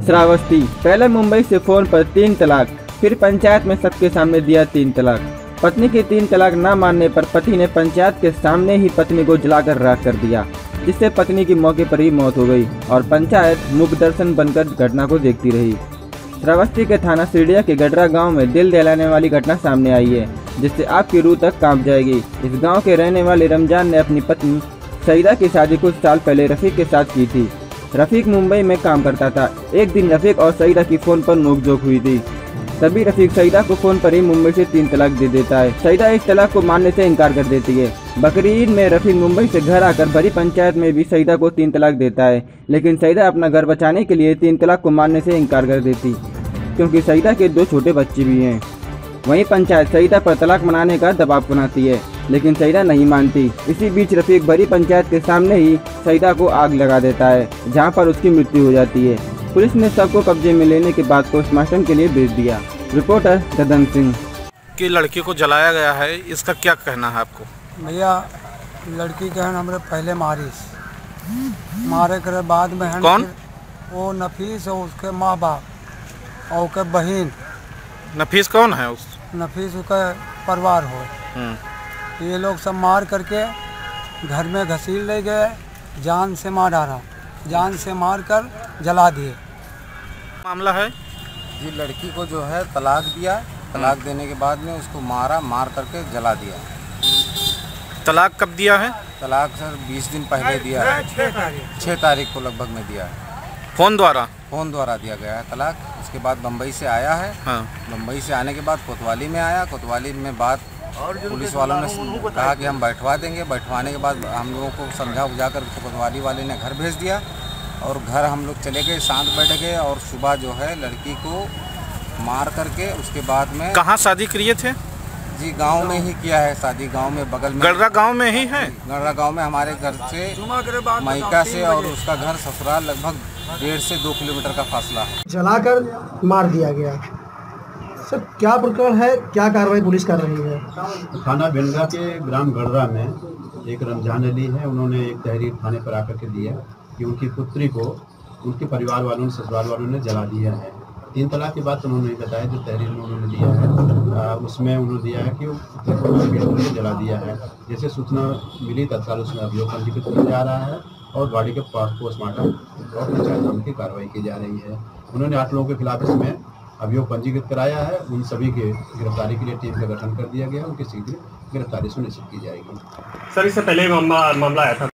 श्रावस्ती, पहले मुंबई से फ़ोन पर तीन तलाक, फिर पंचायत में सबके सामने दिया तीन तलाक। पत्नी के तीन तलाक न मानने पर पति ने पंचायत के सामने ही पत्नी को जलाकर राख कर दिया, जिससे पत्नी की मौके पर ही मौत हो गई और पंचायत मुख दर्शन बनकर घटना को देखती रही। श्रावस्ती के थाना सीढ़िया के गडरा गाँव में दिल दहलाने वाली घटना सामने आई है, जिससे आपकी रूह तक काँप जाएगी। इस गाँव के रहने वाले रमज़ान ने अपनी पत्नी सईदा की शादी कुछ साल पहले रफीक के साथ की थी। रफीक मुंबई में काम करता था। एक दिन रफीक और सईदा की फ़ोन पर नोकझोंक हुई थी। तभी रफीक सईदा को फ़ोन पर ही मुंबई से तीन तलाक दे देता है। सईदा इस तलाक को मानने से इनकार कर देती है। बकरीद में रफीक मुंबई से घर आकर बड़ी पंचायत में भी सईदा को तीन तलाक देता है। लेकिन सईदा अपना घर बचाने के लिए तीन तलाक को मानने से इनकार कर देती, क्योंकि सईदा के दो छोटे बच्चे भी हैं। वहीं पंचायत सईदा पर तलाक मनाने का दबाव बनाती है लेकिन सईदा नहीं मानती। इसी बीच रफीक बड़ी पंचायत के सामने ही सईदा को आग लगा देता है जहाँ पर उसकी मृत्यु हो जाती है। पुलिस ने सबको कब्जे में लेने के बाद पोस्टमार्टम के लिए भेज दिया। रिपोर्टर कदम सिंह। कि लड़की को जलाया गया है इसका क्या कहना है आपको? भैया लड़की के हन हमरे पहले मारिस मारे के बाद में कौन? वो नफीस और उसके माँ बाप और उसके बहन। नफीस कौन है उस नफीस उसका परिवार हो। हम्म, ये लोग सब मार करके घर में घसील ले गए जान से मार डाला। जान से मार कर जला दिए। मामला है? ये लड़की को जो है तलाक दिया। तलाक देने के बाद में उसको मारा मार करके जला दिया। तलाक कब दिया है? तलाक सर 20 दिन पहले दिया है। छः तारीख को लगभग में दिया है। फ़ोन द्वारा? फ़ोन द्वारा दिया गया है तलाक। उसके बाद बम्बई से आया है। हाँ। बम्बई से आने के बाद कोतवाली में आया। कोतवाली में बात पुलिस वालों ने कहा कि हम बैठवा देंगे। बैठवाने के बाद हम लोगों को समझा बुझा कर कोतवाली वाले ने घर भेज दिया और घर हम लोग चले गए शांत बैठ गए और सुबह जो है लड़की को मार करके उसके बाद में कहाँ शादी किए थे? जी गाँव में ही किया है शादी गाँव में बगल में। गड़रा गाँव में ही है? गढ़रा गाँव में हमारे घर से माइका से और उसका घर ससुराल लगभग डेढ़ से दो किलोमीटर का फासला है। जलाकर मार दिया गया। सर क्या प्रकरण है? क्या कार्रवाई पुलिस कर रही है? थाना भिंडा के ग्राम गढ़रा में एक रमज़ान अली है। उन्होंने एक तहरीर थाने पर आकर के दिया कि उनकी पुत्री को उनके परिवार वालों ने ससुराल वालों ने जला दिया है। तीन तलाक की बात उन्होंने बताया जो तहरीर में उन्होंने दिया है। आ, उसमें उन्होंने दिया है कि जला दिया है। जैसे सूचना मिली तत्काल उसमें अभियोग पंजीकृत किया जा रहा है और गाड़ी के पास पोस्टमार्टम और पंचायत की कार्रवाई की जा रही है। उन्होंने आठ लोगों के खिलाफ इसमें अभियोग पंजीकृत कराया है। उन सभी के गिरफ्तारी के लिए टीम का गठन कर दिया गया उनकी शीघ्र गिरफ्तारी सुनिश्चित की जाएगी। सर इससे पहले मामला मामला आया था।